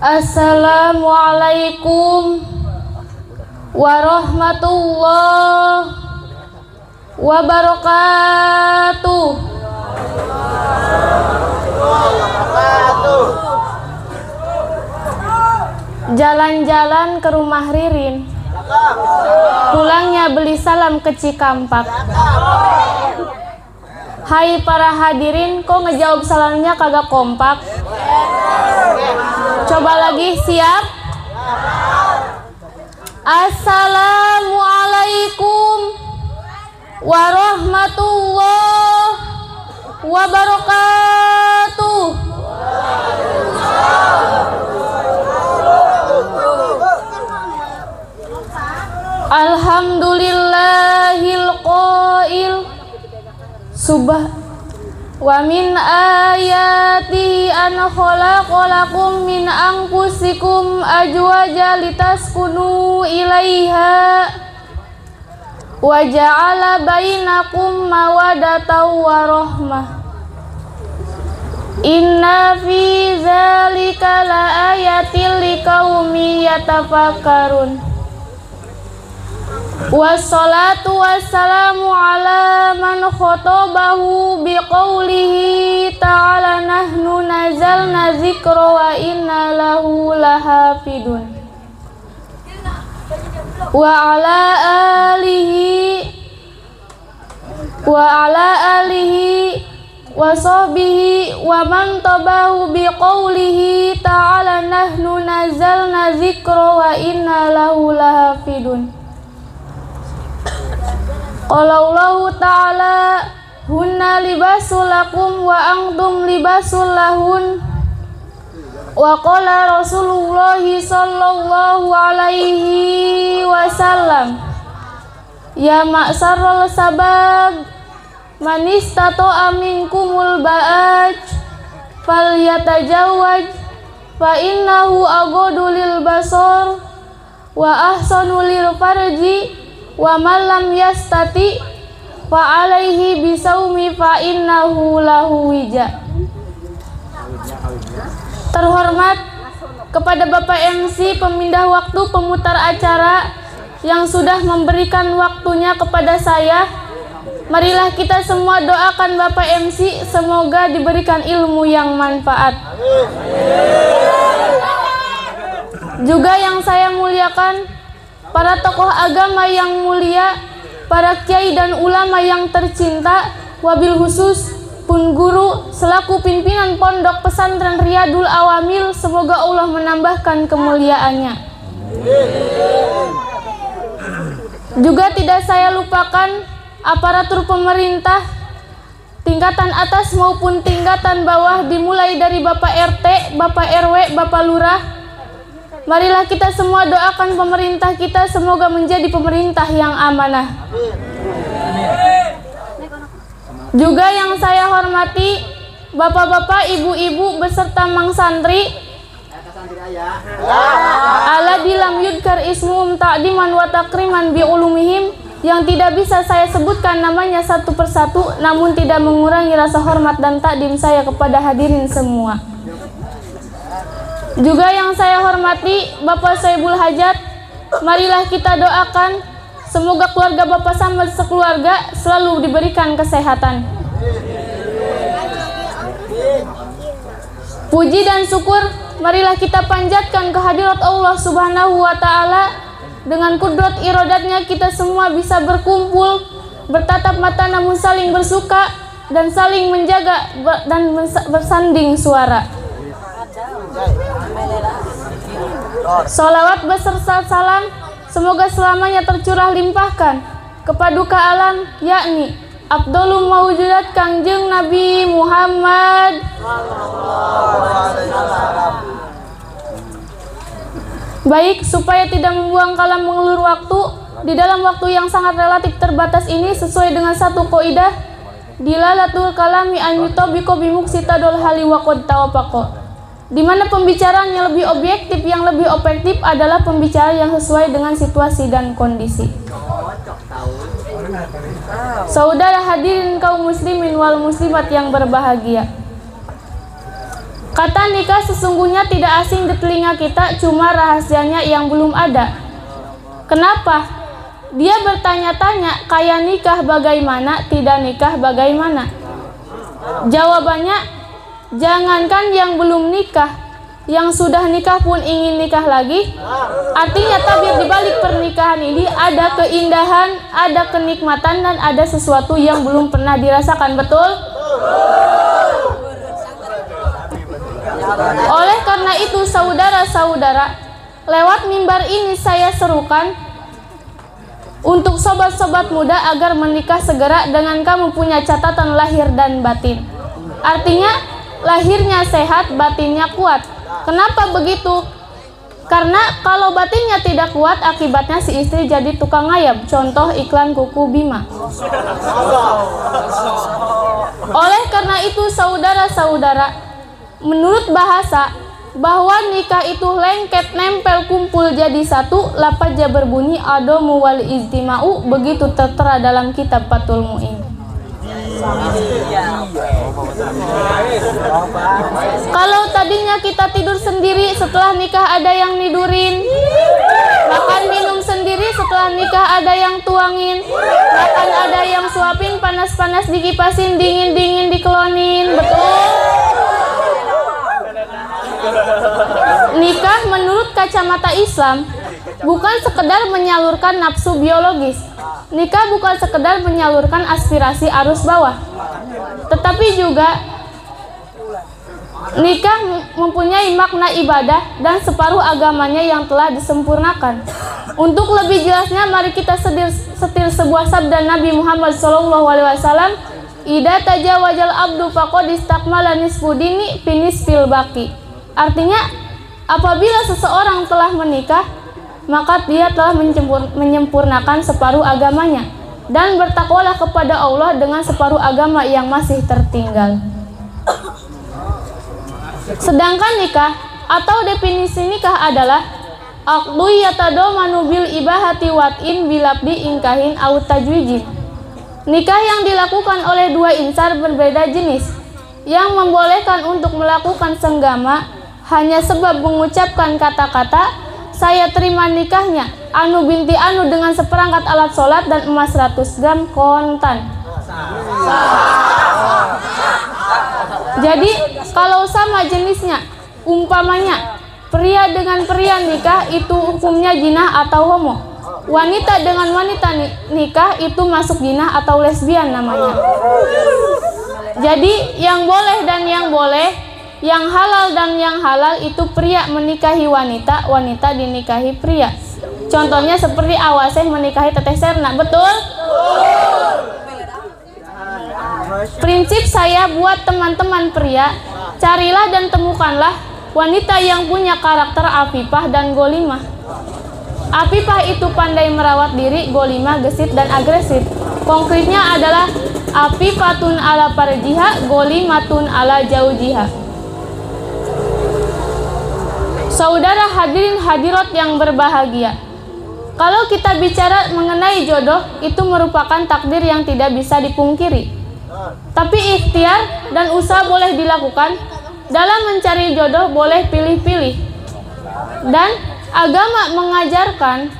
Assalamualaikum warahmatullahi wabarakatuh. Jalan-jalan ke rumah Ririn. Pulangnya beli salam ke Cikampak. Hai para hadirin, kok ngejawab salamnya kagak kompak? Siap? Assalamualaikum warahmatullahi wabarakatuh. Alhamdulillahil qail Subah Wa min ayati an khalaqalakum min anfusikum ajwaja litaskunu ilaiha wa ja'ala bainakum mawadatan wa rahmah Inna fi zalika la ayatil liqaumi yatafakkarun Wassalatu wassalamu ala man khotobahu biqaulihi ta'ala nahnu nazalna zikra wa inna lahu lahafidun. Wa ala alihi Wa ala alihi wa sahbihi wa man tabahu biqaulihi ta'ala nahnu nazalna zikra wa inna lahu lahafidun Qala Allah Ta'ala Hunna libasul lakum wa antum libasul lahun. Wa qala Rasulullah sallallahu alaihi wasallam Ya ma'sarul sabab Man istata'a minkumul ba'aj Fal yatajawaj Fa innahu agodu lil basar Wa ahsanu lil farji wa malam yastati fa alaihi bisaumi fa innahu lahu wija. Terhormat kepada Bapak MC pemindah waktu pemutar acara yang sudah memberikan waktunya kepada saya. Marilah kita semua doakan Bapak MC semoga diberikan ilmu yang manfaat. Juga yang saya muliakan para tokoh agama yang mulia, para kiai dan ulama yang tercinta, wabil khusus pun guru selaku pimpinan pondok pesantren Riyadul Awamil semoga Allah menambahkan kemuliaannya. Juga tidak saya lupakan aparatur pemerintah tingkatan atas maupun tingkatan bawah dimulai dari Bapak RT, Bapak RW, Bapak Lurah, Marilah kita semua doakan pemerintah kita semoga menjadi pemerintah yang amanah. Juga yang saya hormati Bapak-bapak, ibu-ibu beserta Mang Santri Ala dilam yudkar ismum ta'diman wa takriman bi ulumihim yang tidak bisa saya sebutkan namanya satu persatu namun tidak mengurangi rasa hormat dan takdim saya kepada hadirin semua. Juga yang saya hormati Bapak Saibul Hajat, marilah kita doakan semoga keluarga Bapak Samad sekeluarga selalu diberikan kesehatan. Puji dan syukur marilah kita panjatkan kehadirat Allah Subhanahu wa taala dengan kudrat irodatnya kita semua bisa berkumpul bertatap mata namun saling bersuka dan saling menjaga dan bersanding suara. Salawat beserta salam semoga selamanya tercurah limpahkan kepaduka alam yakni Abdullah mawujudat Kangjeng Nabi Muhammad. Baik, supaya tidak membuang kalam mengelur waktu Di dalam waktu yang sangat relatif terbatas ini Sesuai dengan satu koidah Dilalatul kalami an yutobiko bimuksitadol hali wakod tawapako di mana pembicaraan yang lebih objektif, yang lebih objektif adalah pembicaraan yang sesuai dengan situasi dan kondisi. Saudara hadirin kaum muslimin wal muslimat yang berbahagia. Kata nikah sesungguhnya tidak asing di telinga kita, cuma rahasianya yang belum ada. Kenapa? Dia bertanya-tanya, kaya nikah bagaimana, tidak nikah bagaimana? Jawabannya, jangankan yang belum nikah, yang sudah nikah pun ingin nikah lagi. Artinya tabir di balik pernikahan ini ada keindahan, ada kenikmatan dan ada sesuatu yang belum pernah dirasakan, betul? Oleh karena itu, saudara-saudara, lewat mimbar ini saya serukan untuk sobat-sobat muda agar menikah segera dengan kamu punya catatan lahir dan batin. Artinya, lahirnya sehat, batinnya kuat. Kenapa begitu? Karena kalau batinnya tidak kuat, akibatnya si istri jadi tukang ayam. Contoh iklan kuku Bima. Oleh karena itu, saudara-saudara, menurut bahasa, bahwa nikah itu lengket nempel kumpul jadi satu lapatnya berbunyi adomu wal istima'u begitu tertera dalam kitab Fatul Mu'in kalau tadinya kita tidur sendiri setelah nikah ada yang nidurin. Makan minum sendiri setelah nikah ada yang tuangin. Makan ada yang suapin panas-panas dikipasin dingin-dingin dikelonin. Betul? Nikah menurut kacamata Islam bukan sekedar menyalurkan nafsu biologis. Nikah bukan sekedar menyalurkan aspirasi arus bawah. Tetapi juga nikah mempunyai makna ibadah dan separuh agamanya yang telah disempurnakan. Untuk lebih jelasnya mari kita setir, setir sebuah sabda Nabi Muhammad SAW Ida tajawajal abdu faqad istakmala nisfu finis fil baki. Artinya Apabila seseorang telah menikah, maka dia telah menyempurnakan separuh agamanya dan bertakwalah kepada Allah dengan separuh agama yang masih tertinggal. Sedangkan nikah atau definisi nikah adalah Akdu yatadomanu bil ibahati wat'in bilabdi ingkahin au. Nikah yang dilakukan oleh dua insar berbeda jenis yang membolehkan untuk melakukan senggama hanya sebab mengucapkan kata-kata saya terima nikahnya. Anu binti Anu dengan seperangkat alat sholat dan emas 100 gram kontan. Jadi kalau sama jenisnya umpamanya pria dengan pria nikah itu hukumnya jinah atau homo. Wanita dengan wanita nikah itu masuk jinah atau lesbian namanya. Jadi yang boleh dan yang boleh yang halal dan yang halal itu pria menikahi wanita, wanita dinikahi pria. Contohnya seperti Awaseh menikahi Teteh Serna, betul? Prinsip saya buat teman-teman pria, carilah dan temukanlah wanita yang punya karakter afifah dan golimah. Afifah itu pandai merawat diri, golimah, gesit, dan agresif. Konkretnya adalah afifatun ala parjiha, golimatun ala jaujiha. Saudara hadirin hadirat yang berbahagia. Kalau kita bicara mengenai jodoh, itu merupakan takdir yang tidak bisa dipungkiri. Tapi ikhtiar dan usaha boleh dilakukan. Dalam mencari jodoh boleh pilih-pilih. Dan agama mengajarkan,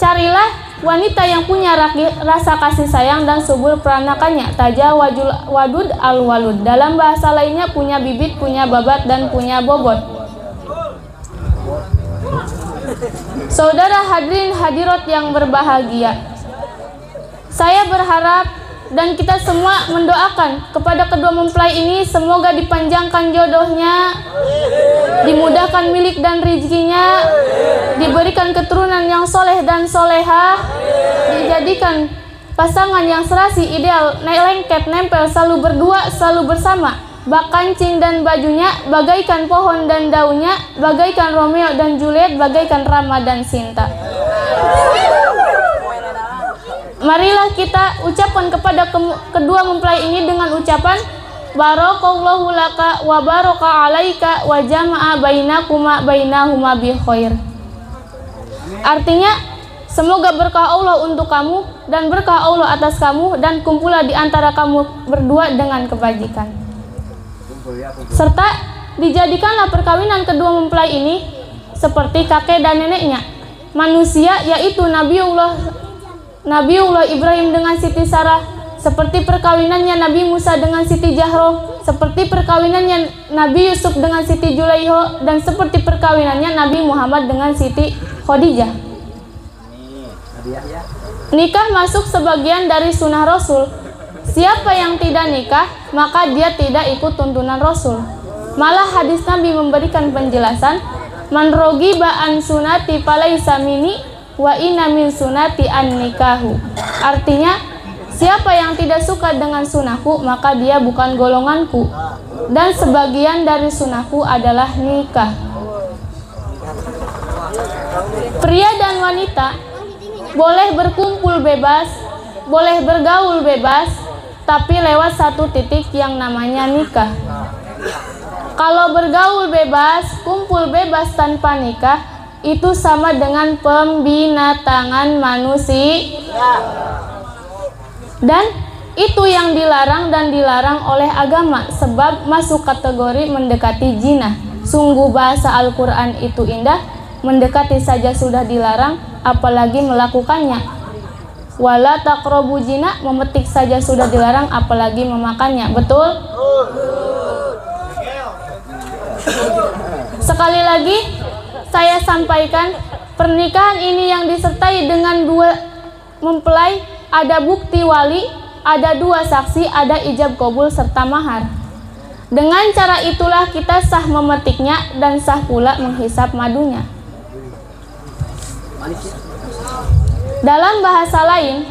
carilah wanita yang punya rasa kasih sayang dan subur peranakannya. Taja wajul wadud al walud. Dalam bahasa lainnya punya bibit, punya babat dan punya bobot. Saudara hadirin hadirat yang berbahagia Saya berharap dan kita semua mendoakan kepada kedua mempelai ini semoga dipanjangkan jodohnya dimudahkan milik dan rezekinya diberikan keturunan yang soleh dan solehah dijadikan pasangan yang serasi ideal naik lengket nempel selalu berdua selalu bersama bak kancing dan bajunya bagaikan pohon dan daunnya bagaikan Romeo dan Juliet bagaikan Rama dan Sinta. Marilah kita ucapkan kepada ke kedua mempelai ini dengan ucapan Barakallahu laka wa baraka alaika wa jama'a bainakuma bainahuma bi khair. Artinya semoga berkah Allah untuk kamu dan berkah Allah atas kamu dan kumpulah di antara kamu berdua dengan kebajikan serta dijadikanlah perkawinan kedua mempelai ini seperti kakek dan neneknya. Manusia yaitu Nabiullah Nabiullah Ibrahim dengan Siti Sarah, seperti perkawinannya Nabi Musa dengan Siti Jahro, seperti perkawinannya Nabi Yusuf dengan Siti Julaiho, dan seperti perkawinannya Nabi Muhammad dengan Siti Khadijah. Nikah masuk sebagian dari sunnah Rasul. Siapa yang tidak nikah, maka dia tidak ikut tuntunan Rasul. Malah hadis Nabi memberikan penjelasan, Man ba'an sunati falaisa mini wa inna min sunati an nikahu. Artinya, siapa yang tidak suka dengan sunahku, maka dia bukan golonganku. Dan sebagian dari sunahku adalah nikah. Pria dan wanita boleh berkumpul bebas, boleh bergaul bebas, tapi lewat satu titik yang namanya nikah. Kalau bergaul bebas, kumpul bebas tanpa nikah, itu sama dengan pembinatangan manusia. Dan itu yang dilarang dan dilarang oleh agama sebab masuk kategori mendekati jina. Sungguh bahasa Al-Quran itu indah, mendekati saja sudah dilarang, apalagi melakukannya. Wala takrobu jina, memetik saja sudah dilarang, apalagi memakannya. Betul? Sekali lagi, saya sampaikan pernikahan ini yang disertai dengan dua mempelai ada bukti wali ada dua saksi ada ijab kabul serta mahar dengan cara itulah kita sah memetiknya dan sah pula menghisap madunya dalam bahasa lain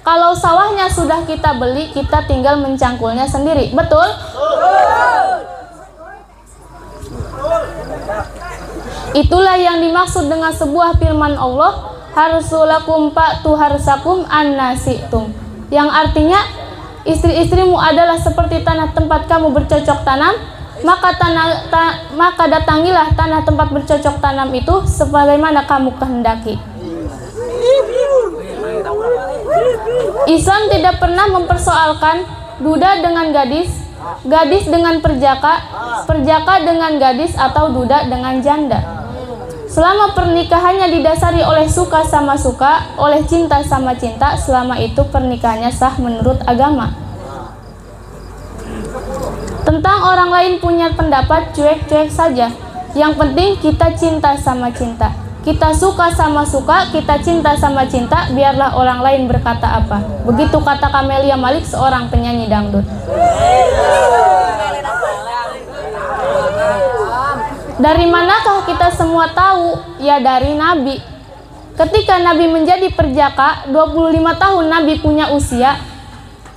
kalau sawahnya sudah kita beli kita tinggal mencangkulnya sendiri. Betul? Itulah yang dimaksud dengan sebuah firman Allah harsulakum tu harsakum annasitum. Yang artinya istri-istrimu adalah seperti tanah tempat kamu bercocok tanam maka tanah ta, maka datangilah tanah tempat bercocok tanam itu sebagaimana kamu kehendaki Islam tidak pernah mempersoalkan duda dengan gadis gadis dengan perjaka perjaka dengan gadis atau duda dengan janda Selama pernikahannya didasari oleh suka sama suka, oleh cinta sama cinta, selama itu pernikahannya sah menurut agama. Tentang orang lain punya pendapat cuek-cuek saja. Yang penting kita cinta sama cinta. Kita suka sama suka, kita cinta sama cinta, biarlah orang lain berkata apa. Begitu kata Kamelia Malik, seorang penyanyi dangdut. Dari manakah kita semua tahu? Ya dari Nabi. Ketika Nabi menjadi perjaka, 25 tahun Nabi punya usia,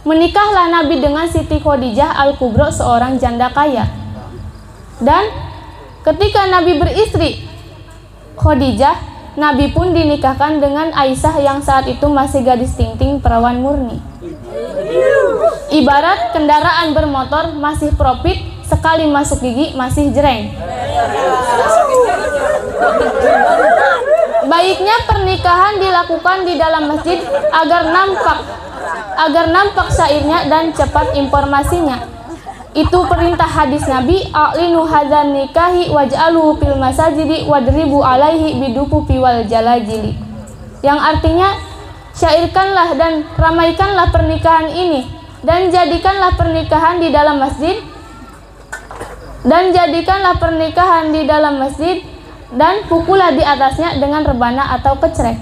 menikahlah Nabi dengan Siti Khadijah Al-Kubro seorang janda kaya. Dan ketika Nabi beristri Khadijah, Nabi pun dinikahkan dengan Aisyah yang saat itu masih gadis ting-ting perawan murni. Ibarat kendaraan bermotor masih profit, sekali masuk gigi masih jereng. Baiknya pernikahan dilakukan di dalam masjid agar nampak agar nampak syairnya dan cepat informasinya. Itu perintah hadis Nabi, "A'linu hadzan nikahi waj'aluhu fil masajidi wadribu alaihi bidupu piwal jalajili." Yang artinya, syairkanlah dan ramaikanlah pernikahan ini dan jadikanlah pernikahan di dalam masjid dan jadikanlah pernikahan di dalam masjid dan pukullah di atasnya dengan rebana atau kecrek.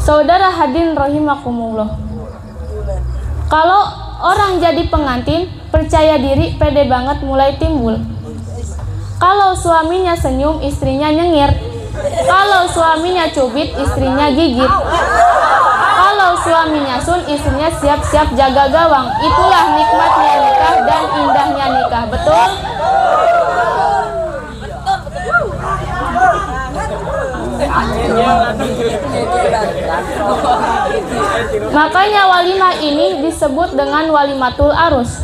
Saudara hadirin rahimakumullah. Kalau orang jadi pengantin, percaya diri, pede banget mulai timbul. Kalau suaminya senyum, istrinya nyengir. Kalau suaminya cubit, istrinya gigit. Kalau suaminya sun, istrinya siap-siap jaga gawang. Itulah nikmatnya nikah dan indahnya nikah. Betul? Makanya walimah ini disebut dengan walimatul arus.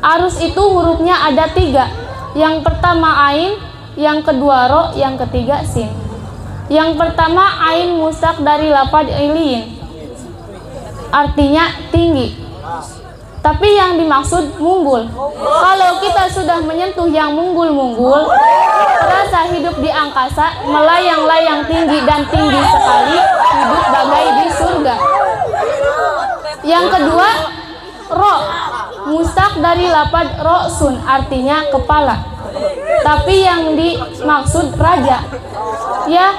Arus itu hurufnya ada tiga. Yang pertama ain, yang kedua ro, yang ketiga sin. Yang pertama ain musak dari lapad ilin artinya tinggi. Tapi yang dimaksud munggul. Kalau kita sudah menyentuh yang munggul-munggul, terasa hidup di angkasa, melayang-layang tinggi dan tinggi sekali, hidup bagai di surga. Yang kedua, ro, mustak dari lapad sun, artinya kepala. Tapi yang dimaksud raja. Ya,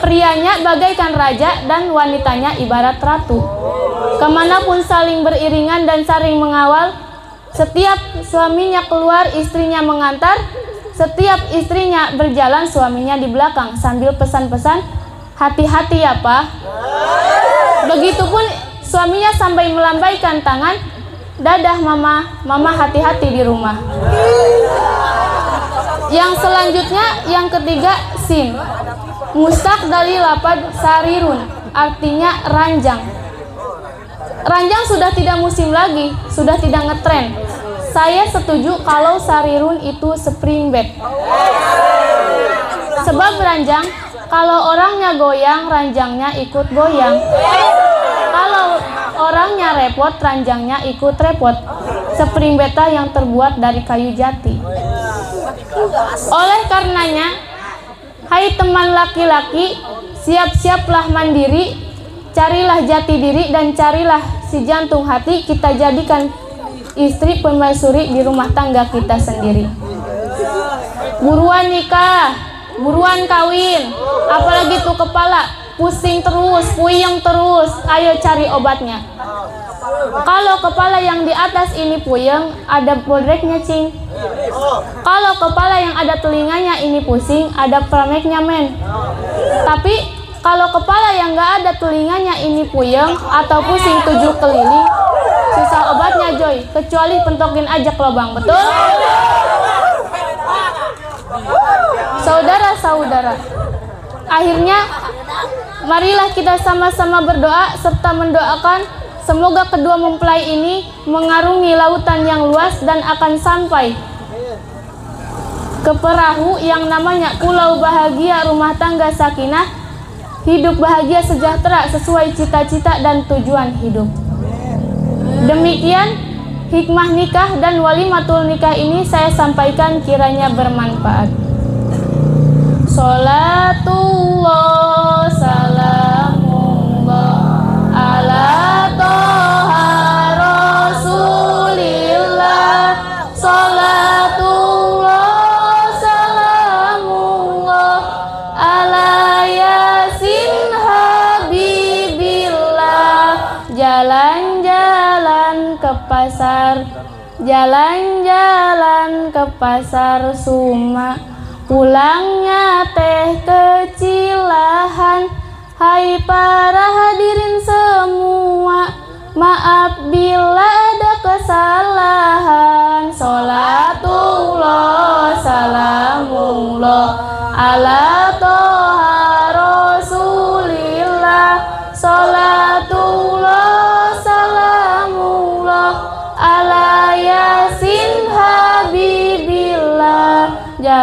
prianya bagaikan raja dan wanitanya ibarat ratu. Ke mana pun saling beriringan dan saling mengawal, setiap suaminya keluar, istrinya mengantar, setiap istrinya berjalan, suaminya di belakang sambil pesan-pesan, hati-hati ya pak. Begitupun suaminya sampai melambaikan tangan, dadah mama, mama hati-hati di rumah. Yang selanjutnya, yang ketiga, sin. Mustak dari lapad sarirun, artinya ranjang. Ranjang sudah tidak musim lagi, sudah tidak ngetren. Saya setuju kalau sarirun itu spring bed. Sebab ranjang, kalau orangnya goyang, ranjangnya ikut goyang. Kalau orangnya repot, ranjangnya ikut repot. Spring beta yang terbuat dari kayu jati. Oleh karenanya, hai teman laki-laki, siap-siaplah mandiri, carilah jati diri dan carilah si jantung hati kita jadikan istri permaisuri di rumah tangga kita sendiri. Buruan nikah, buruan kawin, apalagi tuh kepala pusing terus, puyeng terus, ayo cari obatnya. Kalau kepala yang di atas ini puyeng, ada bodreknya cing. Kalau kepala yang ada telinganya ini pusing, ada prameknya men. Tapi kalau kepala yang nggak ada telinganya ini puyeng atau pusing tujuh keliling, susah obatnya Joy, kecuali pentokin aja ke lubang, betul? Saudara-saudara, akhirnya marilah kita sama-sama berdoa serta mendoakan Semoga kedua mempelai ini mengarungi lautan yang luas dan akan sampai ke perahu yang namanya Pulau Bahagia Rumah Tangga Sakinah. Hidup bahagia sejahtera sesuai cita-cita dan tujuan hidup. Demikian hikmah nikah dan walimatul nikah ini saya sampaikan kiranya bermanfaat. Salatullah Jalan-jalan ke pasar Suma Pulangnya teh kecilahan Hai para hadirin semua Maaf bila ada kesalahan. Salatullah salamullah ala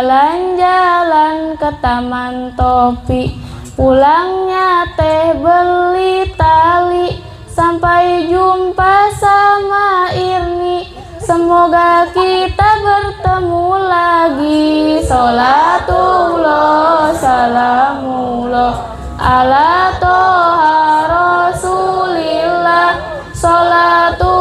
Jalan-jalan ke taman topi. Pulangnya teh beli tali. Sampai jumpa sama Irni. Semoga kita bertemu lagi. Salatullah salamullah. Ala toha rasulillah. Salatullah